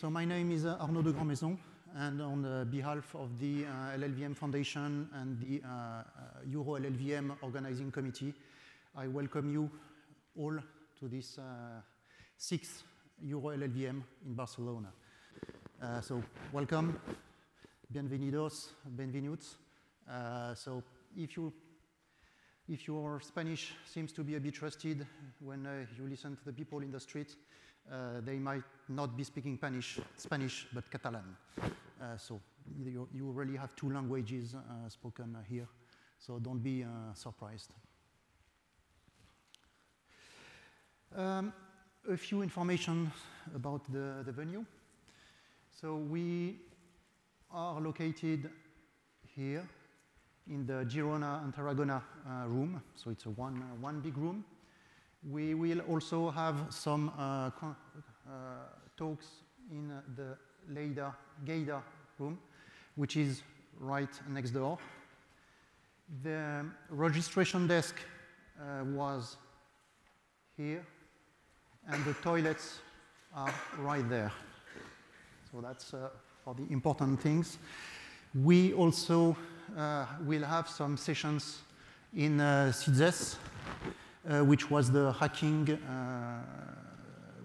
So my name is uh, Arnaud de Grandmaison, and on behalf of the uh, LLVM Foundation and the uh, uh, Euro LLVM Organizing Committee, I welcome you all to this uh, sixth Euro LLVM in Barcelona. So welcome, bienvenidos, benvenuts. So if you if your Spanish seems to be a bit rusted when you listen to the people in the street, uh, they might not be speaking Spanish, Spanish but Catalan. Uh, so you, you, really have two languages uh, spoken here, so don't be uh, surprised. Um, a few information about the, the venue. So we are located here in the Girona and Tarragona uh, room. So it's a one, uh, one big room. We will also have some uh, talks in the Lleida, Lleida room, which is right next door. The registration desk uh, was here, and the toilets are right there. So that's uh, for the important things. We also uh, will have some sessions in uh, CIDSES, uh, which was the hacking, uh,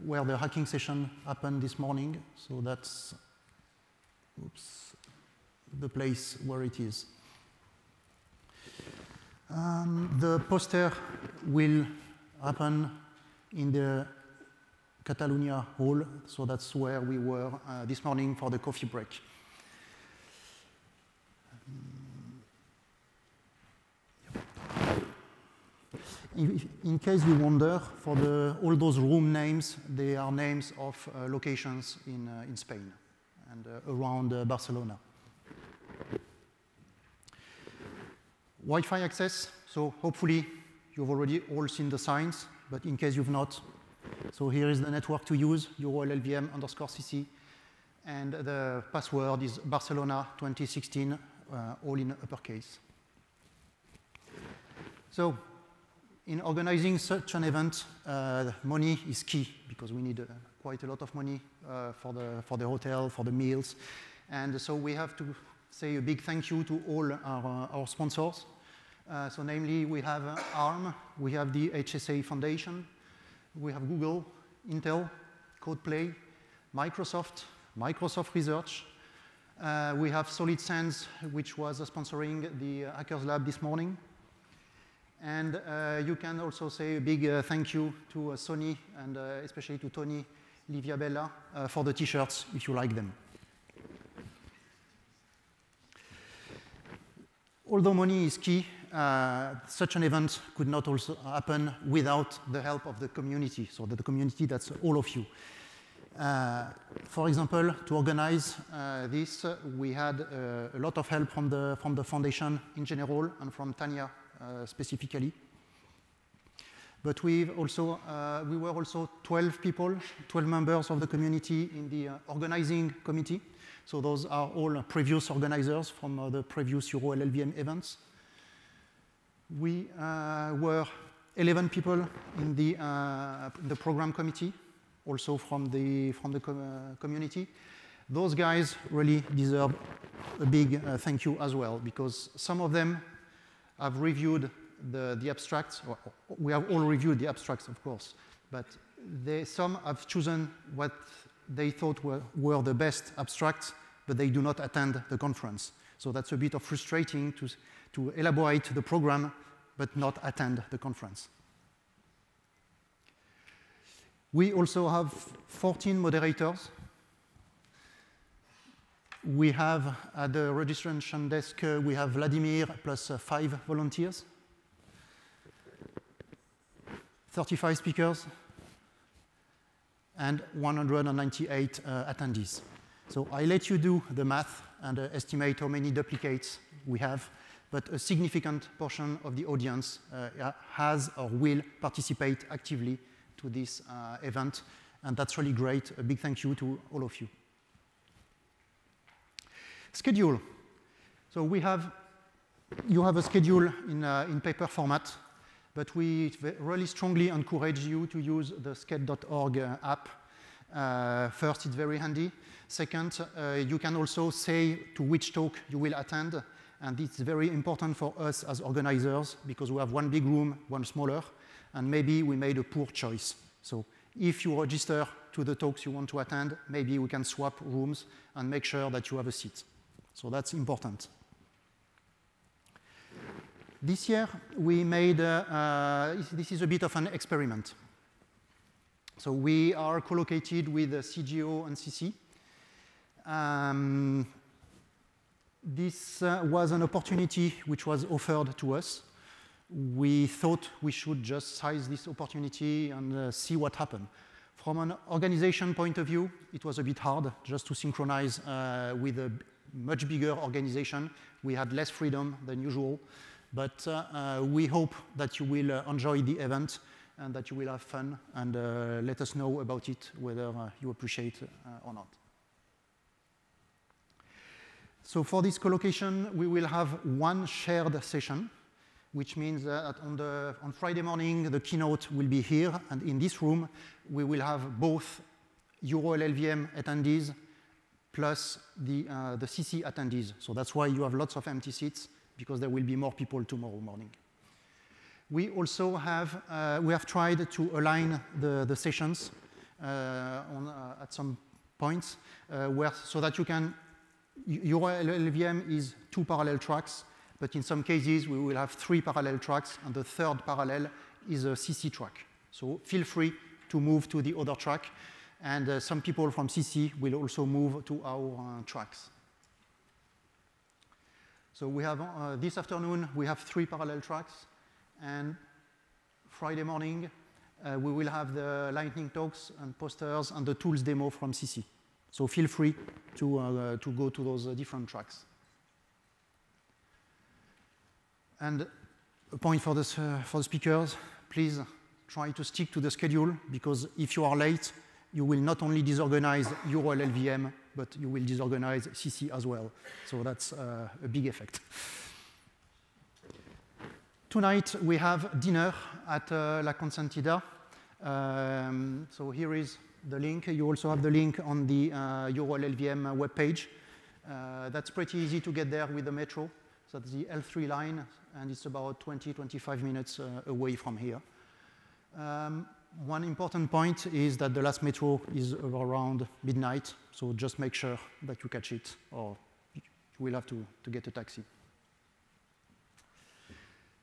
where the hacking session happened this morning. So that's, oops, the place where it is. Um, the poster will happen in the Catalonia Hall, so that's where we were uh, this morning for the coffee break. In case you wonder, for the, all those room names, they are names of uh, locations in, uh, in Spain and uh, around uh, Barcelona. Wi-Fi access, so hopefully you've already all seen the signs, but in case you've not, so here is the network to use, EuroLLVM underscore CC, and the password is Barcelona 2016, uh, all in uppercase. So in organizing such an event, uh, money is key because we need uh, quite a lot of money uh, for, the, for the hotel, for the meals. And so we have to say a big thank you to all our, uh, our sponsors. Uh, so namely, we have ARM, we have the HSA Foundation, we have Google, Intel, Codeplay, Microsoft, Microsoft Research. Uh, we have Solid Sands, which was sponsoring the Hackers Lab this morning. And uh, you can also say a big uh, thank you to uh, Sony and especially to Tony Liviabella for the t-shirts if you like them. Although money is key, uh, such an event could not also happen without the help of the community. So the community, that's all of you. Uh, for example, to organize uh, this, we had a lot of help from the, from the foundation in general and from Tanya uh, specifically. But we've also, uh, we were also 12 people, 12 members of the community in the uh, organizing committee. So those are all previous organizers from the previous Euro LLVM events. We were 11 people in the, uh, the program committee, also from the, from the com uh, community. Those guys really deserve a big uh, thank you as well, because some of them I've reviewed the, the abstracts. We have all reviewed the abstracts, of course, but they, some have chosen what they thought were, were the best abstracts, but they do not attend the conference. So that's a bit of frustrating to, to elaborate the program, but not attend the conference. We also have 14 moderators we have at the registration desk, uh, we have Vladimir plus uh, five volunteers, 35 speakers, and 198 uh, attendees. So I let you do the math and uh, estimate how many duplicates we have, but a significant portion of the audience uh, has or will participate actively to this uh, event, and that's really great. A big thank you to all of you. Schedule. So we have, you have a schedule in, uh, in paper format, but we really strongly encourage you to use the sched.org uh, app Uh, first, it's very handy. Second, uh, you can also say to which talk you will attend, and it's very important for us as organizers because we have one big room, one smaller, and maybe we made a poor choice. So if you register to the talks you want to attend, maybe we can swap rooms and make sure that you have a seat. So that's important. This year, we made, uh, this is a bit of an experiment. So we are co-located with the CGO and CC. Um, this uh, was an opportunity which was offered to us. We thought we should just size this opportunity and uh, see what happened. From an organization point of view, it was a bit hard just to synchronize uh, with a much bigger organization. We had less freedom than usual, but uh, uh, we hope that you will uh, enjoy the event and that you will have fun and uh, let us know about it, whether uh, you appreciate uh, or not. So for this collocation, we will have one shared session, which means that on, the, on Friday morning, the keynote will be here, and in this room, we will have both EuroLLVM attendees plus the, uh, the CC attendees. So that's why you have lots of empty seats, because there will be more people tomorrow morning. We also have, uh, we have tried to align the, the sessions uh, on, uh, at some points uh, where, so that you can, EuroLLVM is two parallel tracks, but in some cases we will have three parallel tracks and the third parallel is a CC track. So feel free to move to the other track and uh, some people from CC will also move to our uh, tracks. So we have, uh, this afternoon, we have three parallel tracks. And Friday morning, uh, we will have the lightning talks and posters and the tools demo from CC. So feel free to, uh, to go to those uh, different tracks. And a point for, this, for the speakers, please try to stick to the schedule because if you are late, you will not only disorganize EuroLLVM, but you will disorganize CC as well. So that's uh, a big effect. Tonight we have dinner at uh, La Consentida. Um, so here is the link. You also have the link on the uh, EuroLLVM webpage. Uh, that's pretty easy to get there with the metro. So that's the L3 line, and it's about 20, 25 minutes uh, away from here. Um, one important point is that the last metro is around midnight, so just make sure that you catch it, or you will have to, to get a taxi.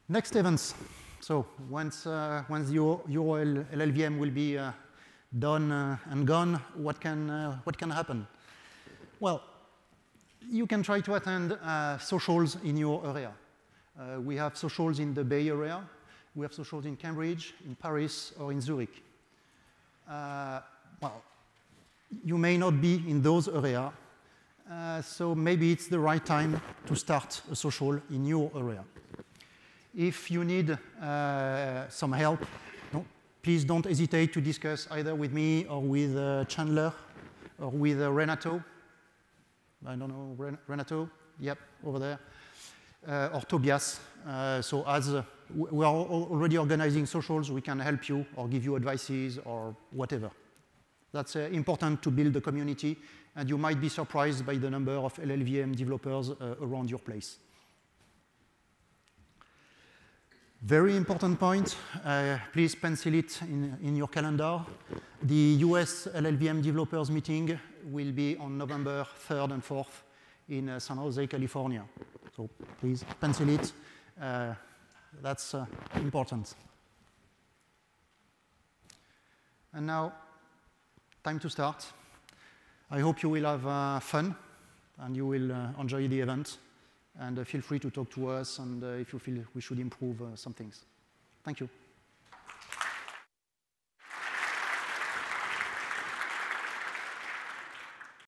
Next events. So once, uh, once your, EuroLLVM will be uh, done uh, and gone, what can, uh, what can happen? Well, you can try to attend uh, socials in your area. Uh, we have socials in the Bay Area. We have socials in Cambridge, in Paris, or in Zurich. well, you may not be in those areas, so maybe it's the right time to start a social in your area. If you need uh, some help, please don't hesitate to discuss either with me or with uh, Chandler or with uh, Renato. I don't know, Ren Renato? Yep, over there. Uh, or Tobias. Uh, so as uh, we are already organizing socials, we can help you or give you advices or whatever. That's important to build the community, and you might be surprised by the number of LLVM developers around your place. Very important point, uh, please pencil it in, in, your calendar. The US LLVM developers meeting will be on November 3rd and 4th in uh, San Jose, California. So please pencil it. Uh, that's uh, important. And now, time to start. I hope you will have uh, fun and you will uh, enjoy the event and uh, feel free to talk to us and uh, if you feel we should improve some things. Thank you.